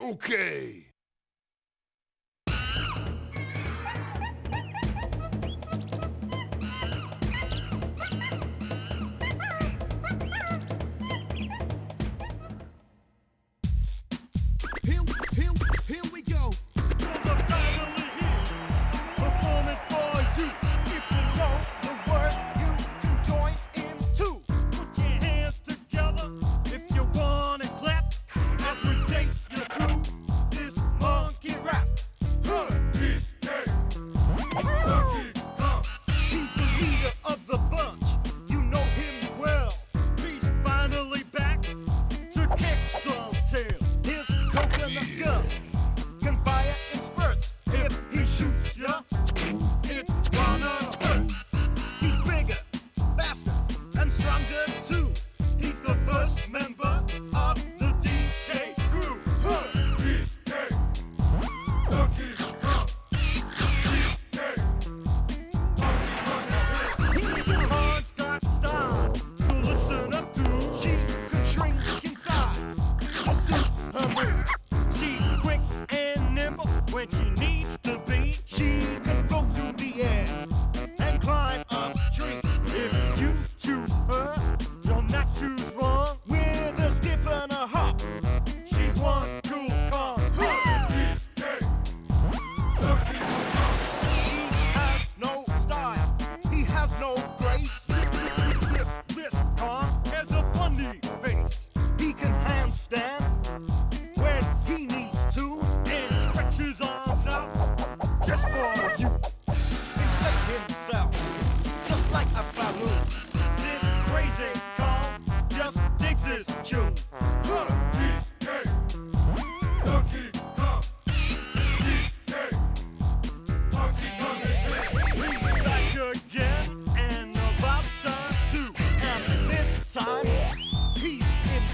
Okay.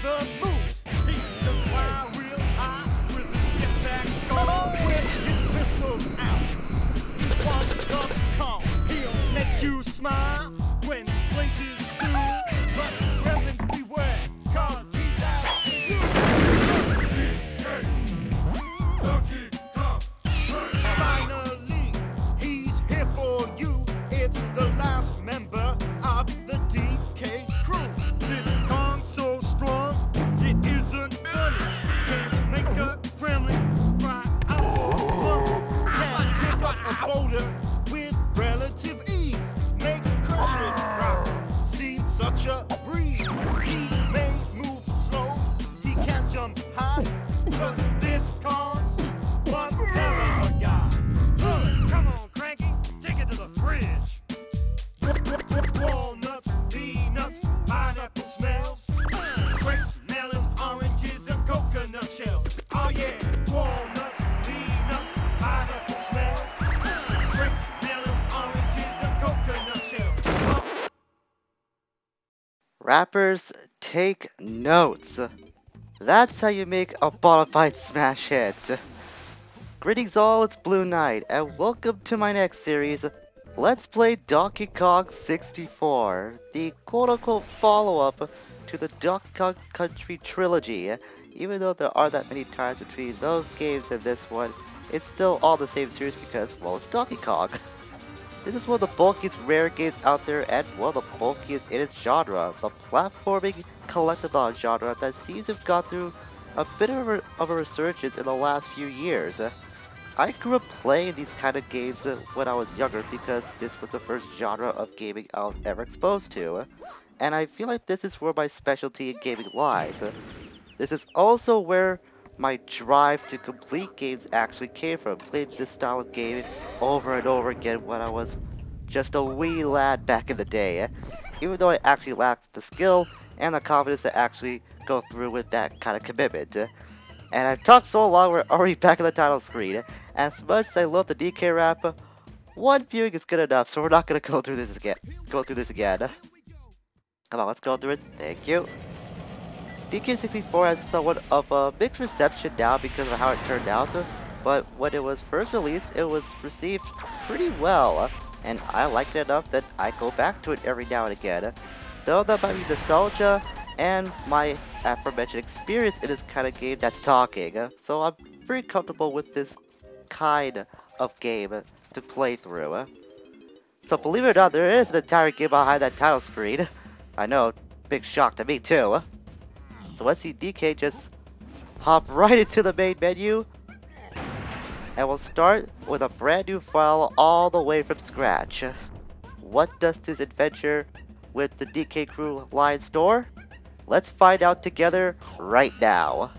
The mood. Rappers, take notes. That's how you make a bona fide smash hit. Greetings all, it's Blue Knight, and welcome to my next series, Let's Play Donkey Kong 64, the quote-unquote follow-up to the Donkey Kong Country trilogy. Even though there aren't that many ties between those games and this one, it's still all the same series because, well, it's Donkey Kong. This is one of the bulkiest rare games out there and one of the bulkiest in its genre, the platforming collectathon genre that seems to have gone through a bit of a, of a resurgence in the last few years. I grew up playing these kind of games when I was younger because this was the first genre of gaming I was ever exposed to, and I feel like this is where my specialty in gaming lies. This is also where my drive to complete games actually came from, playing this style of game over and over again when I was just a wee lad back in the day, eh? even though I actually lacked the skill and the confidence to actually go through with that kind of commitment. Eh? And I've talked so long, we're already back on the title screen. Eh? As much as I love the DK rap, one viewing is good enough, so we're not gonna go through this again. Go through this again. Come on, let's go through it. Thank you. DK64 has somewhat of a mixed reception now because of how it turned out, but when it was first released, it was received pretty well, and I liked it enough that I go back to it every now and again. Though that might be nostalgia, and my aforementioned experience in this kind of game that's talking. So I'm very comfortable with this kind of game to play through. So believe it or not, there is an entire game behind that title screen. I know, big shock to me too. So let's see DK just hop right into the main menu. And we'll start with a brand new file all the way from scratch. What does this adventure with the DK Crew in store? Let's find out together right now.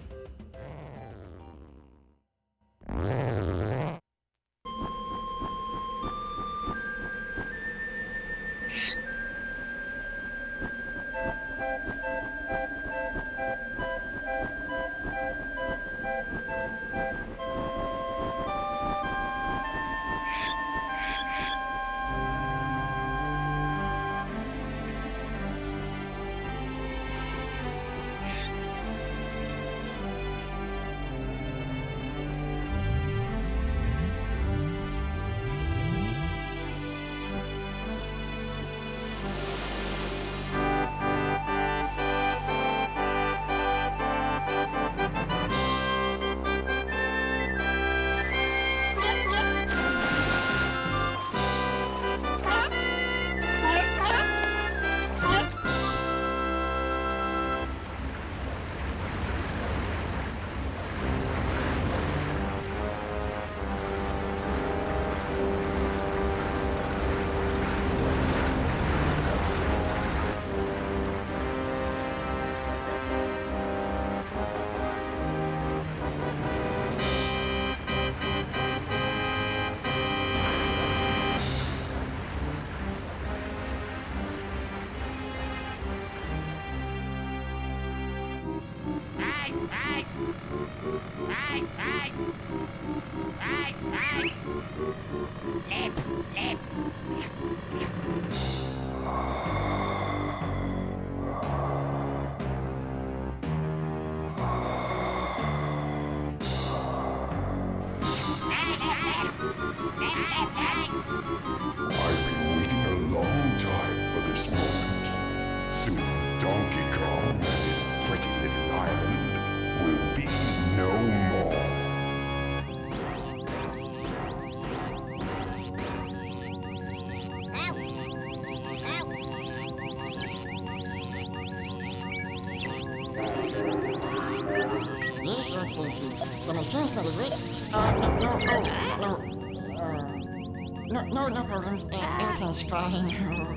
Uh,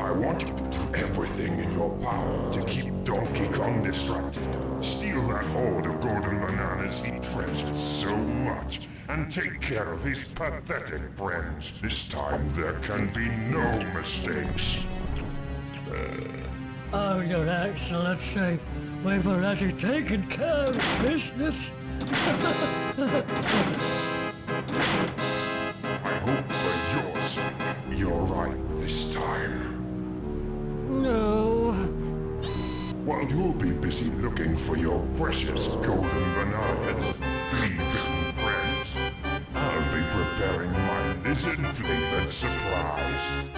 I want you to do everything in your power to keep Donkey Kong distracted. Steal that hoard of golden bananas he treasures so much, and take care of his pathetic friends. This time there can be no mistakes. Oh, Your Excellency, we've already taken care of business. I hope for your sake you're right this time. No. While you'll be busy looking for your precious golden bananas, flea-bitten friends, I'll be preparing my isn't flavored surprise.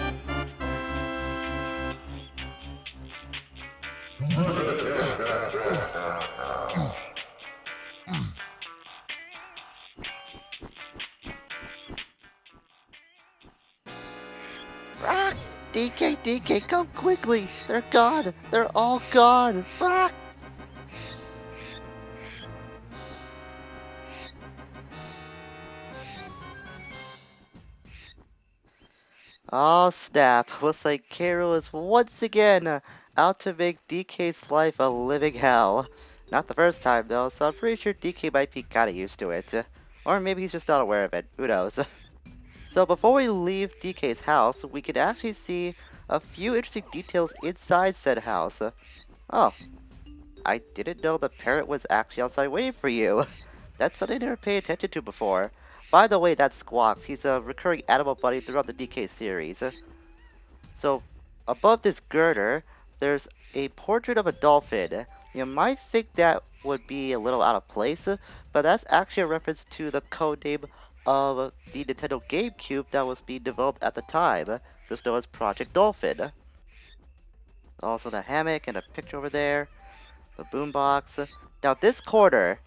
Rock! DK, DK, come quickly! They're gone! They're all gone! Rock! Oh snap, looks like K. Rool is once again out to make DK's life a living hell. Not the first time though, so I'm pretty sure DK might be kinda used to it. Or maybe he's just not aware of it, who knows. So before we leave DK's house, we can actually see a few interesting details inside said house. Oh, I didn't know the parrot was actually outside waiting for you. That's something I never paid attention to before. By the way, that's Squawks. He's a recurring animal buddy throughout the DK series. So, above this girder, there's a portrait of a dolphin. You might think that would be a little out of place, but that's actually a reference to the codename of the Nintendo GameCube that was being developed at the time, just known as Project Dolphin. Also the hammock and a picture over there, the boombox. Now this quarter,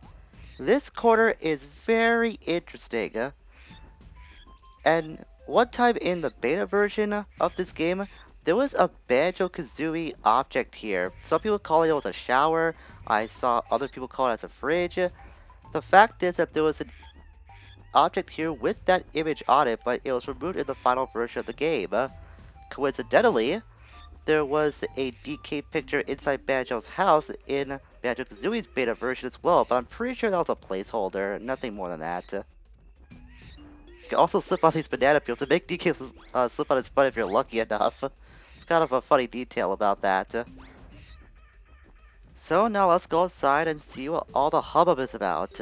this quarter is very interesting. And one time in the beta version of this game, there was a Banjo-Kazooie object here. Some people call it, it was a shower. I saw other people call it as a fridge. The fact is that there was an object here with that image on it, but it was removed in the final version of the game. Coincidentally, there was a DK picture inside Banjo's house in Banjo-Kazooie's beta version as well, but I'm pretty sure that was a placeholder, nothing more than that. You can also slip on these banana peels to make DK uh, slip on his butt if you're lucky enough. Kind of a funny detail about that. So now let's go outside and see what all the hubbub is about.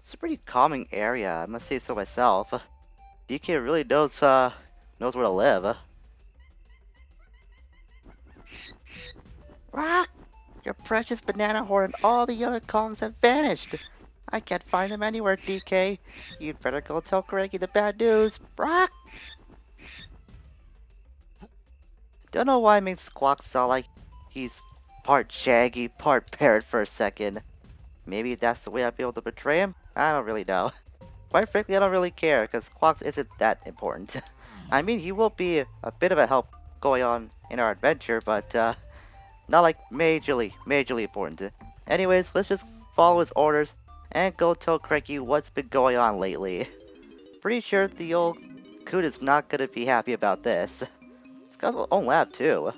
It's a pretty calming area, I must say so myself. DK really knows, uh, knows where to live. Rock! Your precious banana hoard and all the other Kongs have vanished! I can't find them anywhere, DK. You'd better go tell Cranky the bad news. Brock! Don't know why I made Squawk sound like he's part Shaggy, part Parrot for a second. Maybe that's the way I'd be able to betray him? I don't really know. Quite frankly, I don't really care, because Squawks isn't that important. I mean, he will be a bit of a help going on in our adventure, but uh, not like majorly, majorly important. Anyways, let's just follow his orders and go tell Cranky what's been going on lately. Pretty sure the old coot is not gonna be happy about this. It's got his own lab too.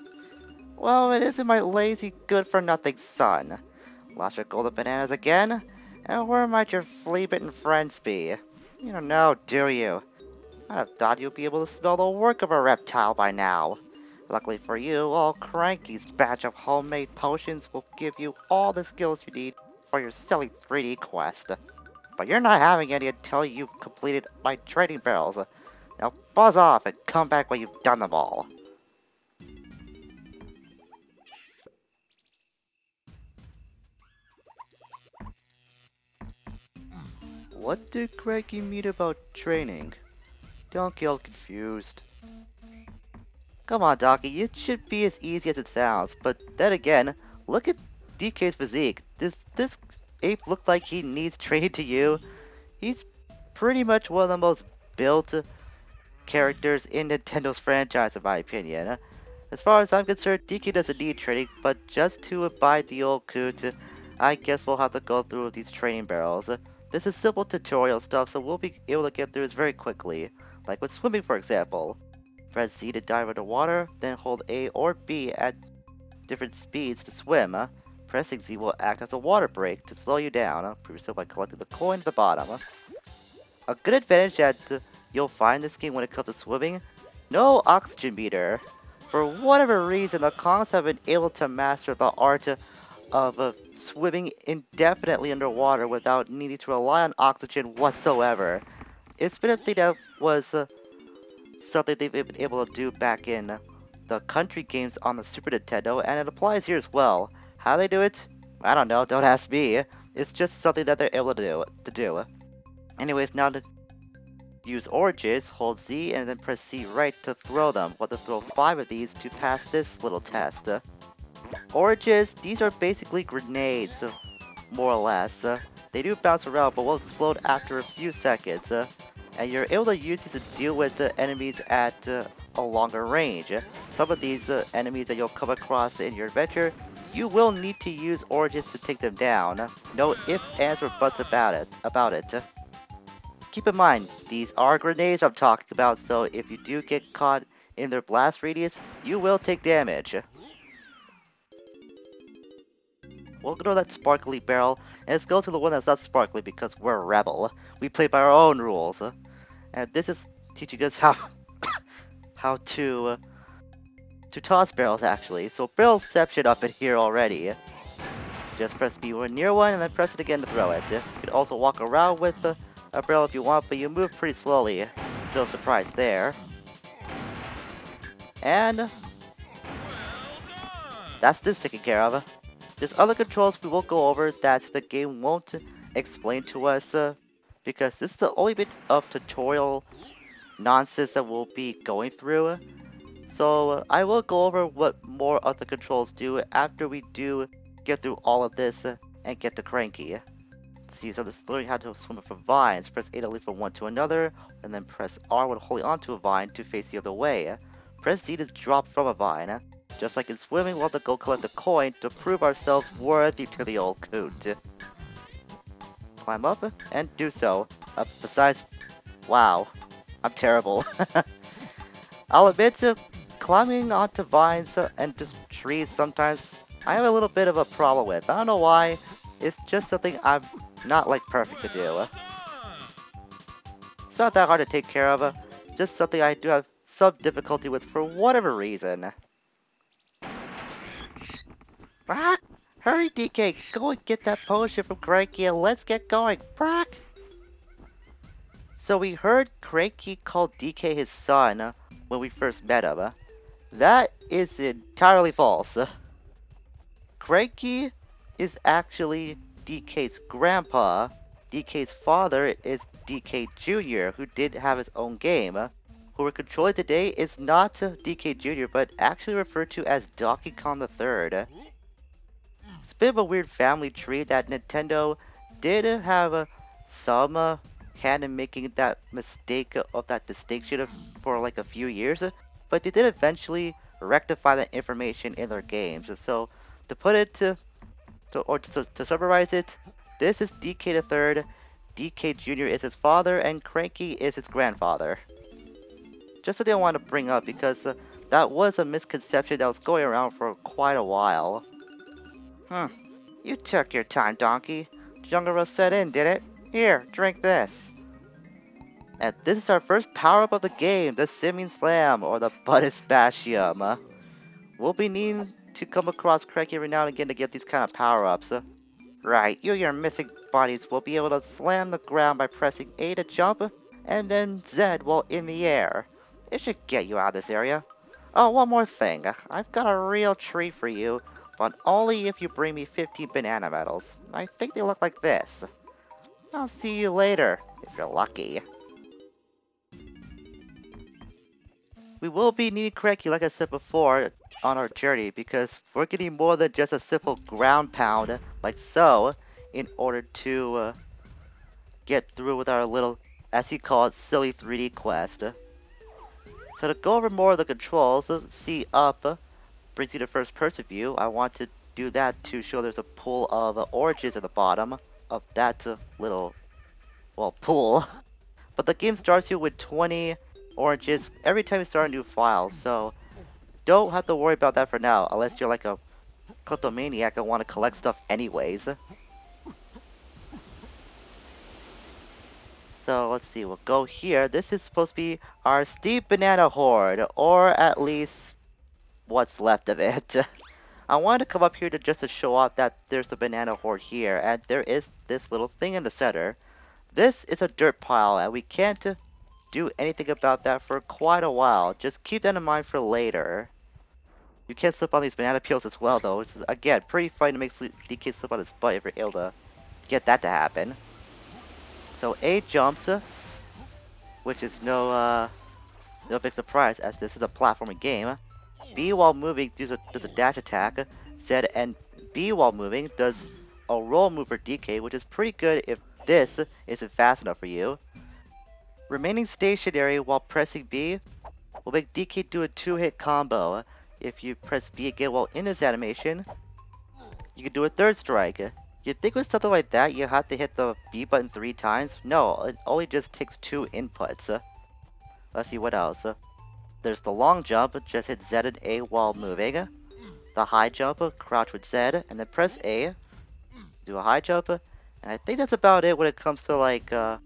Well, it isn't my lazy, good-for-nothing son. Lost your golden bananas again? And where might your flea-bitten friends be? You don't know, do you? I'd have thought you'd be able to smell the work of a reptile by now. Luckily for you, all Cranky's batch of homemade potions will give you all the skills you need for your silly 3D quest. But you're not having any until you've completed my training barrels. Now buzz off and come back when you've done them all. What did Cranky mean about training? Don't get all confused. Come on, Donkey, it should be as easy as it sounds, but then again, look at DK's physique. This this ape looks like he needs training to you. He's pretty much one of the most built characters in Nintendo's franchise, in my opinion. As far as I'm concerned, DK doesn't need training, but just to abide the old coot, I guess we'll have to go through these training barrels. This is simple tutorial stuff, so we'll be able to get through this very quickly. Like with swimming, for example. Press Z to dive underwater, then hold A or B at different speeds to swim. Pressing Z will act as a water brake to slow you down, prove yourself by collecting the coin at the bottom. A good advantage that you'll find this game when it comes to swimming, no oxygen meter. For whatever reason, the Kongs have been able to master the art of uh, swimming indefinitely underwater without needing to rely on oxygen whatsoever. It's been a thing that was uh, something they've been able to do back in the country games on the Super Nintendo, and it applies here as well. How they do it? I don't know, don't ask me. It's just something that they're able to do. To do. Anyways, now to use oranges, hold Z and then press C right to throw them. We'll have to throw five of these to pass this little test. Oranges, these are basically grenades, more or less. They do bounce around, but will explode after a few seconds. And you're able to use these to deal with the enemies at uh, a longer range. Some of these uh, enemies that you'll come across in your adventure, you will need to use Oranges to take them down. No ifs, ands, or buts about it. About it. Keep in mind, these are grenades I'm talking about, so if you do get caught in their blast radius, you will take damage. We'll go to that sparkly barrel, and let's go to the one that's not sparkly because we're a rebel. We play by our own rules. And this is teaching us how how to to toss barrels actually. So barrelception up in here already. Just press B when near one and then press it again to throw it. You can also walk around with the, a barrel if you want, but you move pretty slowly. It's no surprise there. And that's this taken care of. There's other controls we will go over that the game won't explain to us uh, because this is the only bit of tutorial nonsense that we'll be going through. So I will go over what more of the controls do after we do get through all of this and get to Cranky. See, so this learning how to swim from vines. Press A to leap from one to another, and then press R when holding onto a vine to face the other way. Press D to drop from a vine. Just like in swimming, we'll have to go collect a coin to prove ourselves worthy to the old coot. Climb up and do so. Uh, besides, wow, I'm terrible. I'll admit climbing onto vines and just trees sometimes I have a little bit of a problem with. I don't know why. It's just something I'm not like perfect to do. It's not that hard to take care of. Just something I do have some difficulty with for whatever reason. Brock! Hurry, DK! Go and get that potion from Cranky and let's get going! Brock! So we heard Cranky call DK his son when we first met him. That is entirely false. Cranky is actually DK's grandpa. DK's father is DK Jr., who did have his own game. Who we're controlling today is not DK Jr., but actually referred to as Donkey Kong III. It's a bit of a weird family tree that Nintendo did have some hand in making that mistake of that distinction for like a few years, but they did eventually rectify that information in their games. So to put it to, to or to, to summarize it, this is DK the third. DK Jr. is his father, and Cranky is his grandfather. Just something I want to bring up because uh, that was a misconception that was going around for quite a while. Hmm. You took your time, Donkey. Jungle Rush set in, did it? Here, drink this. And this is our first power-up of the game, the Simian Slam, or the Buttisbashium. Uh. We'll be needing to come across Cranky every now and again to get these kind of power-ups. Uh. Right, you your missing bodies will be able to slam the ground by pressing A to jump, uh, and then Z while in the air. It should get you out of this area. Oh, one more thing. I've got a real treat for you, but only if you bring me 15 banana medals. I think they look like this. I'll see you later, if you're lucky. We will be needing Cranky, like I said before, on our journey, because we're getting more than just a simple ground pound, like so, in order to uh, get through with our little, as he called, silly 3D quest. So to go over more of the controls, see up brings you to first person view. I want to do that to show there's a pool of uh, oranges at the bottom of that uh, little, well, pool. but the game starts you with 20 oranges every time you start a new file, so don't have to worry about that for now, unless you're like a kleptomaniac and want to collect stuff anyways. So let's see, we'll go here. This is supposed to be our Steve Banana Horde, or at least what's left of it. I wanted to come up here to just to show off that there's the Banana Horde here, and there is this little thing in the center. This is a dirt pile, and we can't do anything about that for quite a while. Just keep that in mind for later. You can slip on these banana peels as well, though, which is, again, pretty fun to make DK slip on his butt if you're able to get that to happen. So A jumps, which is no uh, no big surprise as this is a platforming game. B while moving does a, does a dash attack. Z and B while moving does a roll move for DK, which is pretty good if this isn't fast enough for you. Remaining stationary while pressing B will make DK do a two-hit combo. If you press B again while in this animation, you can do a third strike. You'd think with something like that you have to hit the B button three times. No, it only just takes two inputs. Let's see what else. There's the long jump, just hit Z and A while moving. The high jump, crouch with Z, and then press A. Do a high jump, and I think that's about it when it comes to like uh,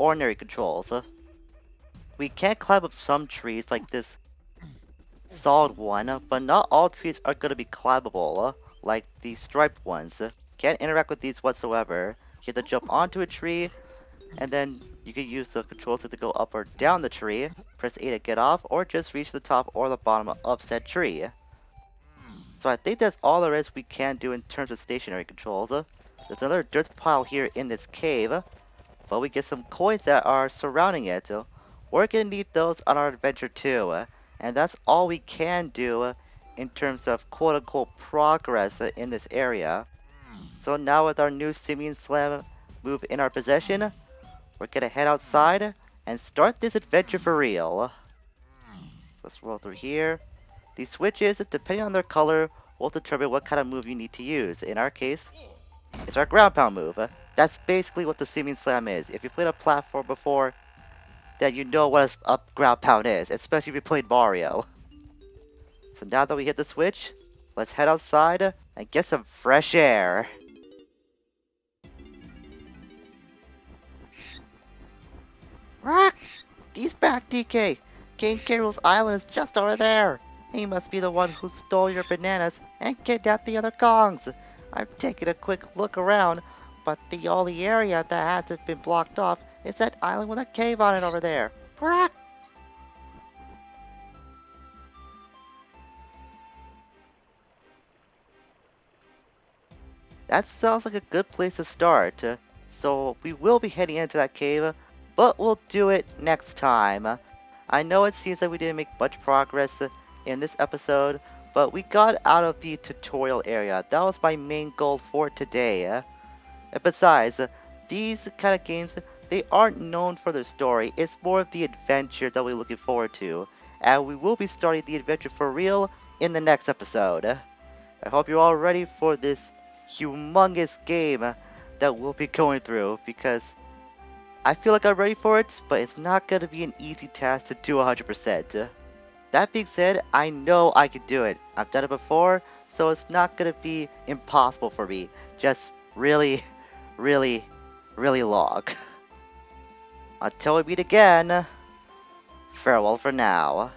ordinary controls. Uh, we can climb up some trees like this solid one, uh, but not all trees are going to be climbable, uh, like the striped ones. Can't interact with these whatsoever. You have to jump onto a tree, and then you can use the control stick to go up or down the tree, press A to get off, or just reach the top or the bottom of said tree. So I think that's all there is we can do in terms of stationary controls. There's another dirt pile here in this cave, but we get some coins that are surrounding it. so We're gonna need those on our adventure too, uh, and that's all we can do uh, in terms of quote-unquote progress in this area. So now with our new Simian Slam move in our possession, we're gonna head outside and start this adventure for real. So let's roll through here. These switches, depending on their color, will determine what kind of move you need to use. In our case, it's our ground pound move. That's basically what the Simian Slam is. If you played a platform before, then you know what a, a ground pound is, especially if you played Mario. So now that we hit the switch, let's head outside and get some fresh air. Rock! He's back, DK! King K. Rool's island is just over there! He must be the one who stole your bananas and kidnapped the other Kongs! I'm taking a quick look around, but the only area that hasn't been blocked off is that island with a cave on it over there. That sounds like a good place to start. Uh, so we will be heading into that cave, but we'll do it next time. I know it seems like we didn't make much progress uh, in this episode, but we got out of the tutorial area. That was my main goal for today. Uh. Besides, these kind of games, they aren't known for their story. It's more of the adventure that we're looking forward to. And we will be starting the adventure for real in the next episode. I hope you're all ready for this humongous game that we'll be going through because I feel like I'm ready for it, but it's not going to be an easy task to do 100%. That being said, I know I can do it. I've done it before, so it's not going to be impossible for me. Just really, really, really long. Until we meet again, farewell for now.